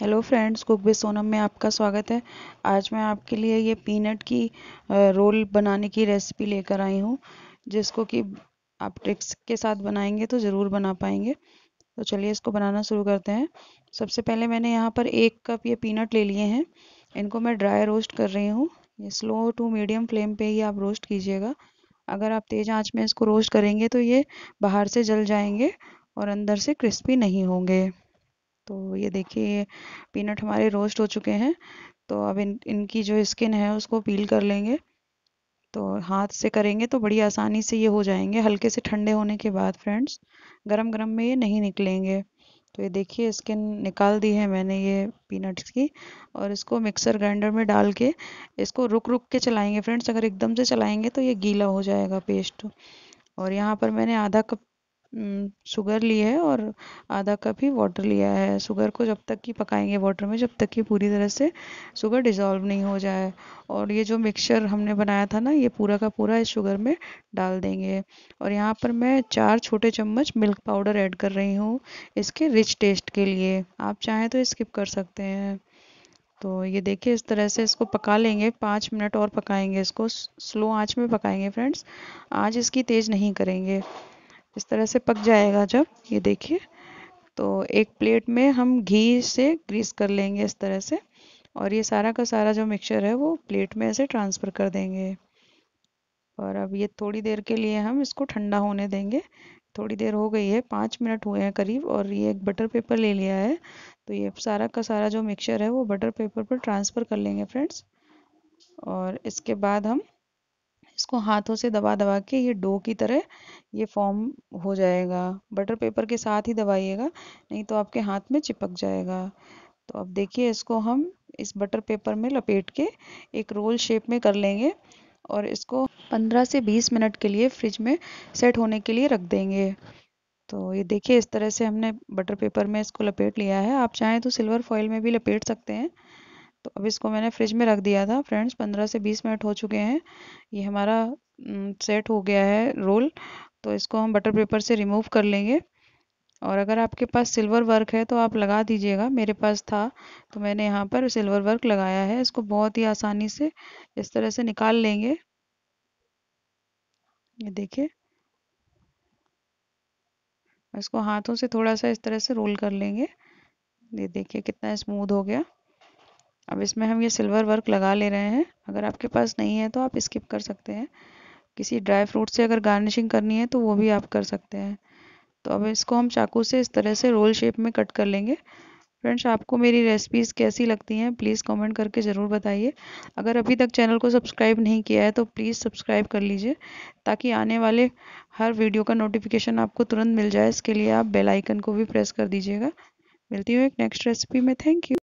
Hello friends cook with Sonam में आपका स्वागत है। आज मैं आपके लिए ये पीनट की रोल बनाने की रेसिपी लेकर आई हूँ, जिसको कि आप ट्रिक्स के साथ बनाएँगे तो ज़रूर बना पाएँगे। तो चलिए इसको बनाना शुरू करते हैं। सबसे पहले मैंने यहाँ पर एक कप ये पीनट ले लिए हैं। इनको मैं ड्राई रोस्ट कर रही हूँ। ये स्लो टू मीडियम फ्लेम पे ही आप रोस्ट कीजिएगा। अगर आप तेज़ आँच में इसको रोस्ट करेंगे तो ये बाहर से जल जाएँगे और अंदर से क्रिस्पी नहीं होंगे। तो ये देखिए पीनट हमारे रोस्ट हो चुके हैं। तो अब इन, इनकी जो स्किन है, उसको पील कर लेंगे। तो हाथ से करेंगे तो बड़ी आसानी से ये हो जाएँगे, हल्के से ठंडे होने के बाद फ्रेंड्स गरम गरम में ये नहीं निकलेंगे। तो ये देखिए स्किन निकाल दी है मैंने ये पीनट्स की और इसको मिक्सर ग्राइंडर में डाल के इसको रुक रुक के चलाएँगे फ्रेंड्स अगर एकदम से चलाएँगे तो ये गीला हो जाएगा पेस्ट और यहाँ पर मैंने आधा कप शुगर ली है और आधा कप ही वाटर लिया है। शुगर को जब तक कि पकाएँगे वाटर में, जब तक कि पूरी तरह से शुगर डिज़ोल्व नहीं हो जाए। और ये जो मिक्सचर हमने बनाया था ना, ये पूरा का पूरा इस शुगर में डाल देंगे। और यहाँ पर मैं चार छोटे चम्मच मिल्क पाउडर ऐड कर रही हूँ इसके रिच टेस्ट के लिए। आप चाहें तो स्किप कर सकते हैं। तो ये देखिए, इस तरह से इसको पका लेंगे। पाँच मिनट और पकाएँगे इसको। स्लो आँच में पकाएँगे फ्रेंड्स आज इसकी तेज़ नहीं करेंगे। इस तरह से पक जाएगा जब, ये देखिए। तो एक प्लेट में हम घी से ग्रीस कर लेंगे इस तरह से और ये सारा का सारा जो मिक्सचर है वो प्लेट में ऐसे ट्रांसफ़र कर देंगे। और अब ये थोड़ी देर के लिए हम इसको ठंडा होने देंगे। थोड़ी देर हो गई है, पाँच मिनट हुए हैं करीब और ये एक बटर पेपर ले लिया है। तो ये सारा का सारा जो मिक्सचर है वो बटर पेपर पर ट्रांसफ़र कर लेंगे फ्रेंड्स और इसके बाद हम इसको हाथों से दबा दबा के ये डो की तरह ये फॉर्म हो जाएगा। बटर पेपर के साथ ही दबाइएगा, नहीं तो आपके हाथ में चिपक जाएगा। तो अब देखिए इसको हम इस बटर पेपर में लपेट के एक रोल शेप में कर लेंगे और इसको 15 से 20 मिनट के लिए फ्रिज में सेट होने के लिए रख देंगे। तो ये देखिए इस तरह से हमने बटर पेपर में इसको लपेट लिया है। आप चाहें तो सिल्वर फॉइल में भी लपेट सकते हैं। तो अब इसको मैंने फ्रिज में रख दिया था फ्रेंड्स पंद्रह से बीस मिनट हो चुके हैं। ये हमारा सेट हो गया है रोल तो इसको हम बटर पेपर से रिमूव कर लेंगे। और अगर आपके पास सिल्वर वर्क है तो आप लगा दीजिएगा। मेरे पास था तो मैंने यहाँ पर सिल्वर वर्क लगाया है। इसको बहुत ही आसानी से इस तरह से निकाल लेंगे। ये देखिए। इसको हाथों से थोड़ा सा इस तरह से रोल कर लेंगे। ये देखिए कितना स्मूथ हो गया। अब इसमें हम ये सिल्वर वर्क लगा ले रहे हैं। अगर आपके पास नहीं है तो आप स्किप कर सकते हैं। किसी ड्राई फ्रूट से अगर गार्निशिंग करनी है तो वो भी आप कर सकते हैं। तो अब इसको हम चाकू से इस तरह से रोल शेप में कट कर लेंगे। फ्रेंड्स, आपको मेरी रेसिपीज़ कैसी लगती हैं, प्लीज़ कमेंट करके ज़रूर बताइए। अगर अभी तक चैनल को सब्सक्राइब नहीं किया है तो प्लीज़ सब्सक्राइब कर लीजिए, ताकि आने वाले हर वीडियो का नोटिफिकेशन आपको तुरंत मिल जाए। इसके लिए आप बेल आइकन को भी प्रेस कर दीजिएगा। मिलती हूँ एक नेक्स्ट रेसिपी में। Thank you.